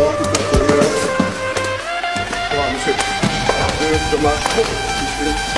Sport und Kultur. Wahnsinn. Dürfen wir mal. Ich bin